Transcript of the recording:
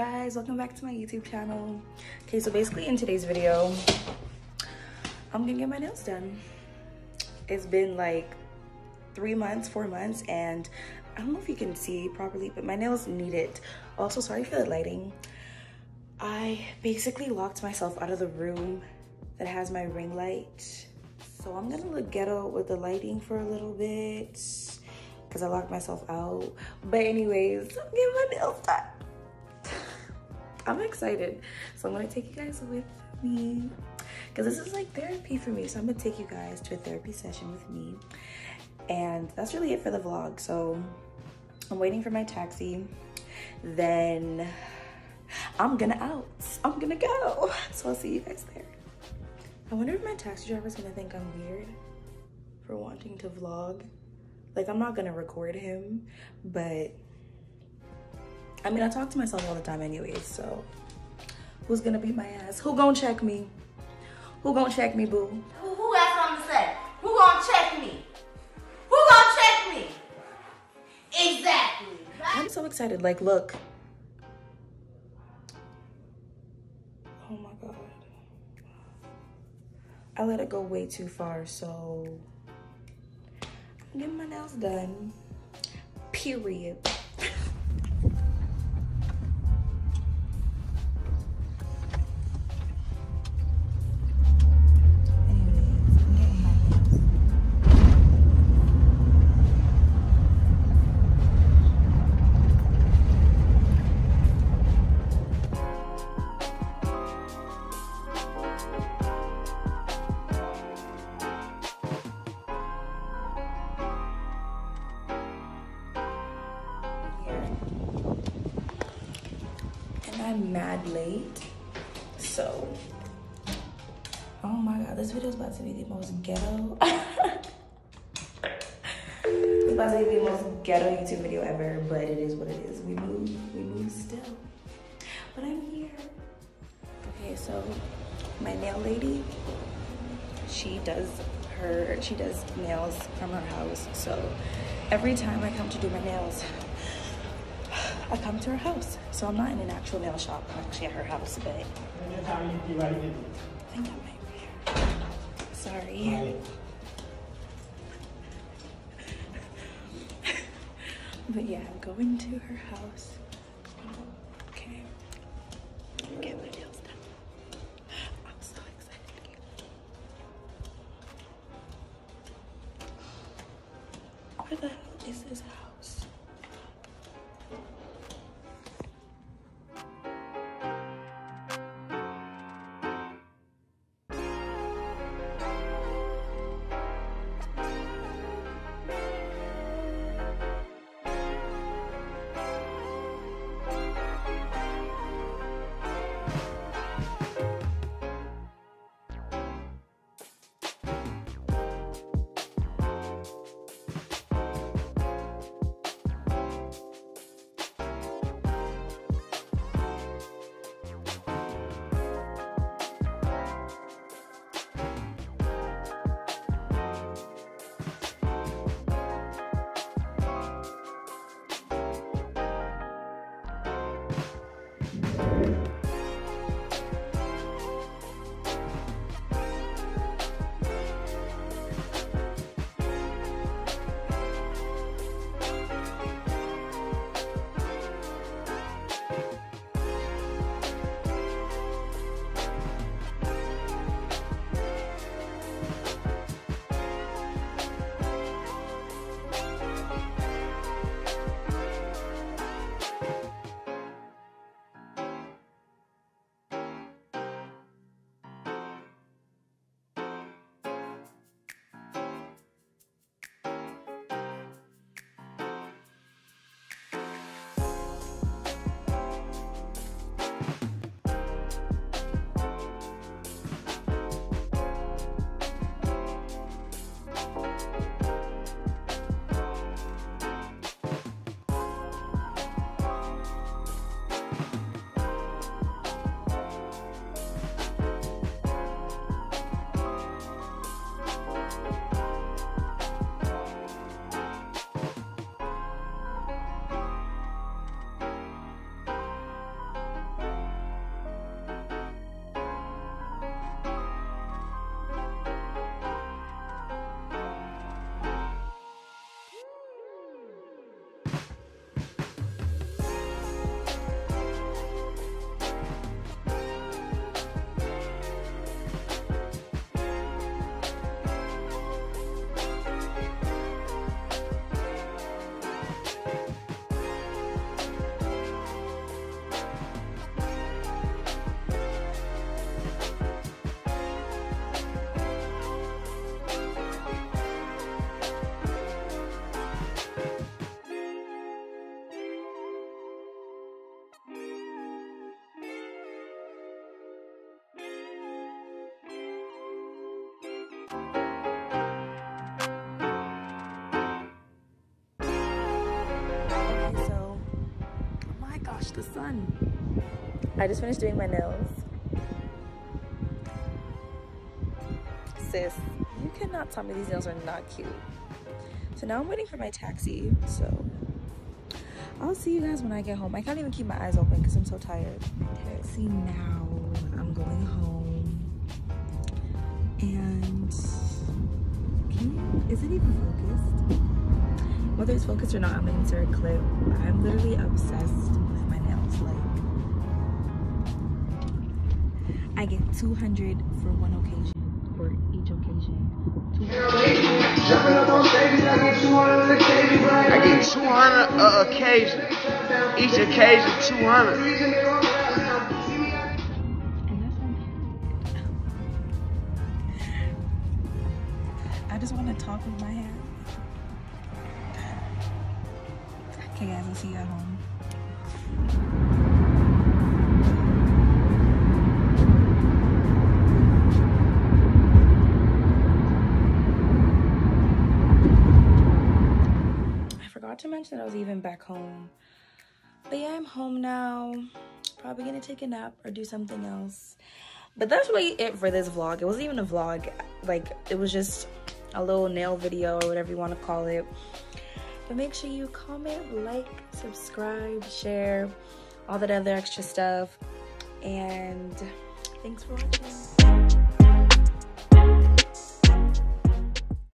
guys welcome back to my youtube channel. Okay so basically in today's video i'm gonna get my nails done. It's been like three months four months and i don't know if you can see properly but my nails need it. Also sorry for the lighting. I basically locked myself out of the room that has my ring light. So i'm gonna look ghetto with the lighting for a little bit because i locked myself out. But anyways i'm getting my nails done I'm excited. So I'm gonna take you guys with me because this is like therapy for me. So I'm gonna take you guys to a therapy session with me. And that's really it for the vlog. So I'm waiting for my taxi. Then I'm gonna out. I'm gonna go. So I'll see you guys there. I wonder if my taxi driver's gonna think I'm weird for wanting to vlog. Like I'm not gonna record him, but I mean, I talk to myself all the time anyways, so who's gonna beat my ass? Who gonna check me? Who gonna check me, boo? Who, who got something to say? Who gonna check me? Who gonna check me? Exactly. I'm so excited. Like, look. Oh my God. I let it go way too far, so I'm getting my nails done. Period. I'm mad late. So, oh my god, this video is about to be the most ghetto. it's about to be the most ghetto YouTube video ever, but it is what it is. We move, we move still. But I'm here. Okay, so my nail lady, she does her, she does nails from her house. So every time I come to do my nails, I come to her house. So I'm not in an actual nail shop. I'm actually at her house, but I think I might be here. Sorry. but yeah, I'm going to her house. Okay. Get my nails watch the sun. I just finished doing my nails. Sis, you cannot tell me these nails are not cute. So now I'm waiting for my taxi. So I'll see you guys when I get home. I can't even keep my eyes open because I'm so tired. See now, I'm going home. And you, is it even focused? Whether it's focused or not, I'm gonna insert a clip. I'm literally obsessed with my nails. Like, I get 200 for one occasion, for each occasion. 200. I get 200 a occasion. Each occasion 200. And that's unpaid. I just want to talk with my hands. Okay, guys, I'll see you at home. I forgot to mention that I was even back home. But yeah, I'm home now. Probably gonna take a nap or do something else. But that's really it for this vlog. It wasn't even a vlog. Like, it was just a little nail video or whatever you want to call it. But make sure you comment, like, subscribe, share, all that other extra stuff. And thanks for watching.